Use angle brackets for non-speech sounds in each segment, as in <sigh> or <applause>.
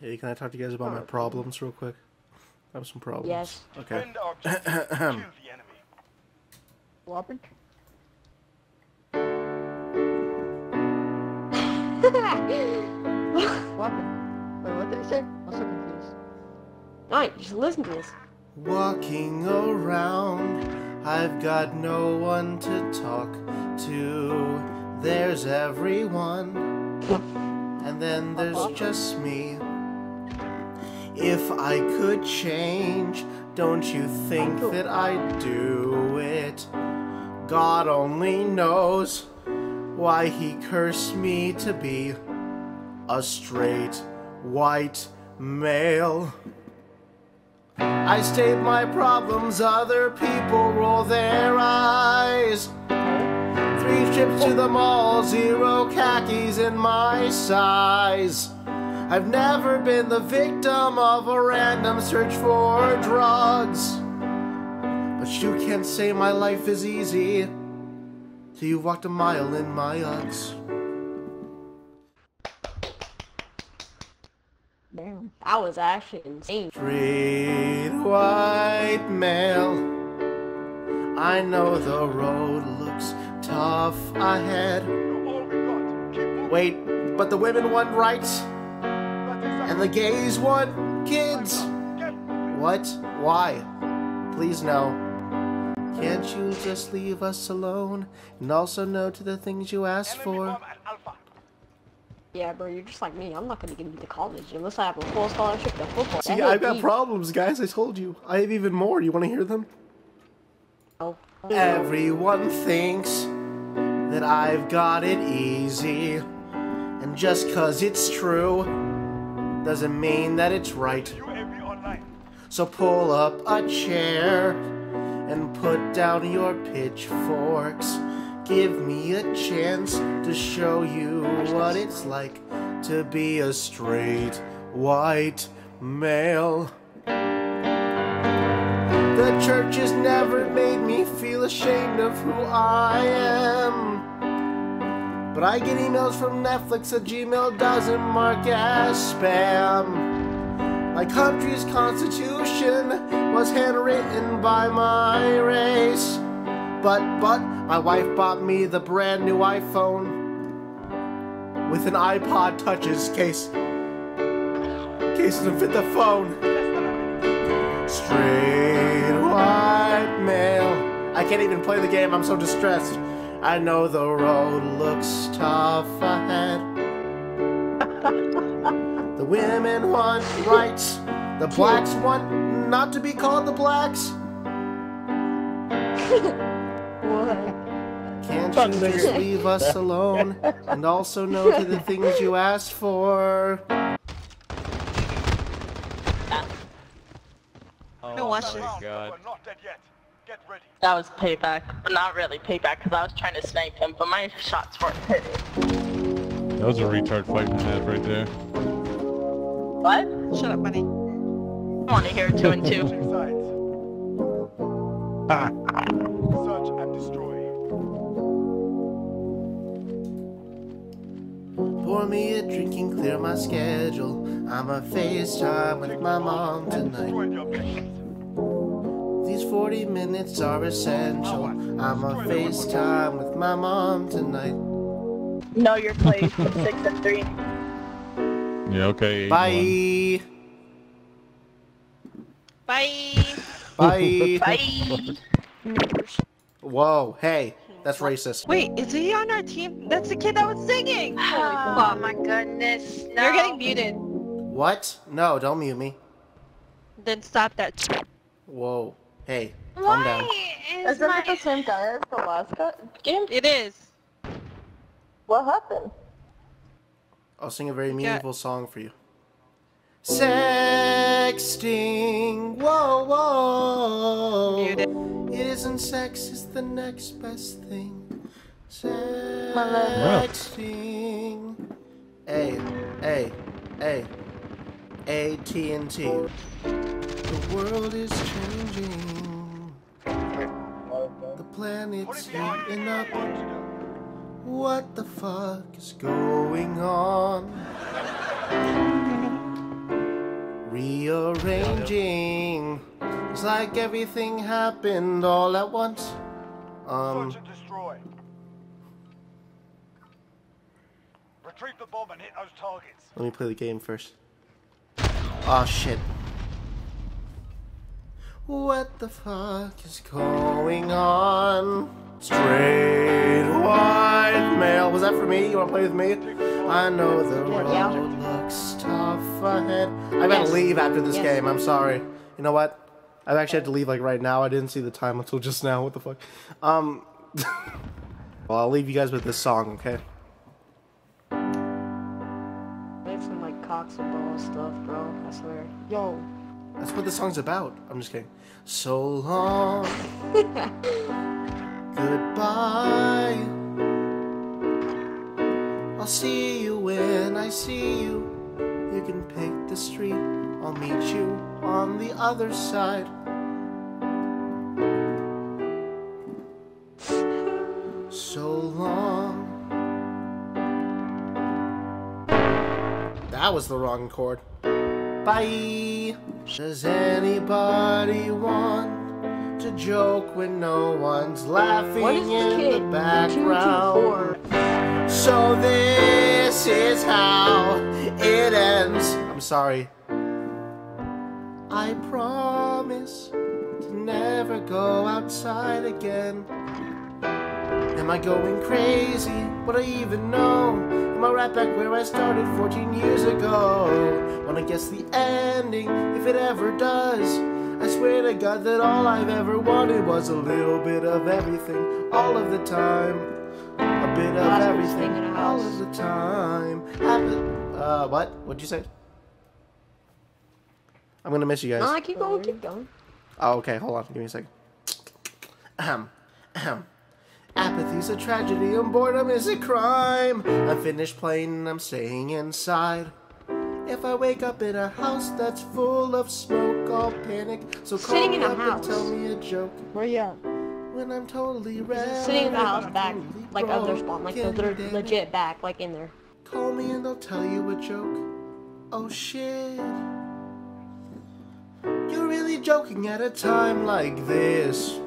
Hey, can I talk to you guys about my problems real quick? I have some problems. Yes. Okay. Defend our objectives. Kill the enemy. What happened? what happened? Wait, what did he say? I'm so confused. Alright, just listen to this. Walking around, I've got no one to talk to. There's everyone, and then there's uh-huh. just me. If I could change, don't you think that I'd do it? God only knows why he cursed me to be a straight white male. I state my problems, other people roll their eyes. Three trips to the mall, zero khakis in my size. I've never been the victim of a random search for drugs. But you can't say my life is easy till you've walked a mile in my Uggs. Damn, that was actually insane. Straight white male. I know the road looks tough ahead. Oh You're all we got. Keep moving. Wait, but the women want rights That's exactly. And the gays want kids. What? Why? Please no. Can't you just leave us alone and also no to the things you asked for? bomb at Alpha. Yeah, bro, you're just like me. I'm not gonna get into college unless I have a full scholarship to football. See, I've got problems, guys. I told you. I have even more. You want to hear them? Oh. Everyone thinks that I've got it easy. And just cause it's true doesn't mean that it's right. So pull up a chair and put down your pitchforks. Give me a chance to show you what it's like to be a straight white male. The church has never made me feel ashamed of who I am. But I get emails from Netflix that Gmail doesn't mark as spam. My country's constitution was handwritten by my race. But, but, my wife bought me the brand new iPhone with an iPod Touches case. Case doesn't fit the phone. Straight white male. I can't even play the game, I'm so distressed. I know the road looks tough ahead. The women want rights. The blacks want not to be called the blacks. What? Can't you just leave us <laughs> alone and also know to the things you asked for? Oh watch my this. god. We're not dead yet. Get ready. That was payback, but not really payback because I was trying to snipe him, but my shots weren't hitting. That was a retard fighting head right there. What? Shut up, buddy. I want to hear two and two. Switching sides. Search and destroy. Pour me a drink and clear my schedule. I'm a FaceTime with my mom tonight. 40 minutes are essential. I'm a FaceTime with my mom tonight. Know your place. Six and three. Yeah, okay. Bye. Bye. Bye. <laughs> Bye. Whoa, hey, that's racist. Wait, is he on our team? That's the kid that was singing. Holy <sighs> Oh my goodness. No. You're getting muted. What? No, don't mute me. Then stop that. Whoa, hey, calm down. Is that the same guy as the last guy? game? It is. What happened? I'll sing a very meaningful song for you. Sexting, whoa, whoa. Muted. It isn't sex, it's the next best thing. love. Sexting. A, A, A, AT&T. The world is changing. The planet's heating up. What the fuck is going on? rearranging. It's like everything happened all at once. Um, Search and destroy. Retrieve the bomb and hit those targets. let me play the game first. Oh shit. What the fuck is going on? Straight white male. Was that for me? You wanna play with me? I know the Yeah. looks tough ahead. I gotta Yes. leave after this Yes. game. I'm sorry. You know what? I've actually had to leave like right now. I didn't see the time until just now. What the fuck? Um. <laughs> well, I'll leave you guys with this song, okay? Make some like cocks and balls stuff, bro. I swear. Yo. That's what the song's about. I'm just kidding. So long. <laughs> Goodbye. I'll see you when I see you. You can pick the street. I'll meet you on the other side. So long. That was the wrong chord. Bye. Does anybody want to joke when no one's laughing What is in kid? the Two, two, background? So this is how it ends. I'm sorry. I promise to never go outside again. Am I going crazy? Would I even know? Am right back where I started 14 years ago? Wanna guess the ending, if it ever does. I swear to God that all I've ever wanted was a little bit of everything, all of the time. A bit of everything, thing all of the time. Happen- uh, what? What'd you say? I'm gonna miss you guys. Nah, keep going, keep going. Oh, okay. Hold on. Give me a second. Ahem. Ahem. Apathy's a tragedy and boredom is a crime. I'm finished playing and I'm staying inside. If I wake up in a house that's full of smoke, I'll panic. So call Sitting me in a up and tell me a joke. Where you at? When I'm totally red. Sitting in the house back, totally like of their spawn, like they're, they're broken, damn it. legit back, like in there. Call me and I'll tell you a joke. Oh shit. You're really joking at a time like this.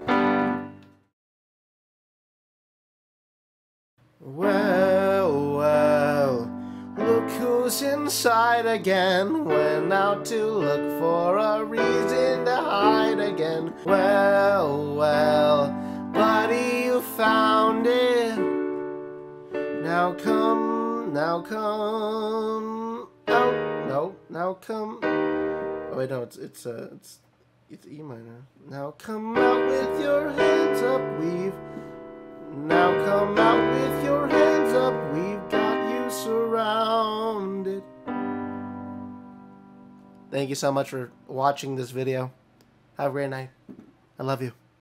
Well, well, look who's inside again. Went out to look for a reason to hide again. Well, well, buddy, you found it. Now come, now come. No, no, now come. Oh wait, no, it's it's uh, it's it's E minor. Now come out with Thank you so much for watching this video. Have a great night. I love you.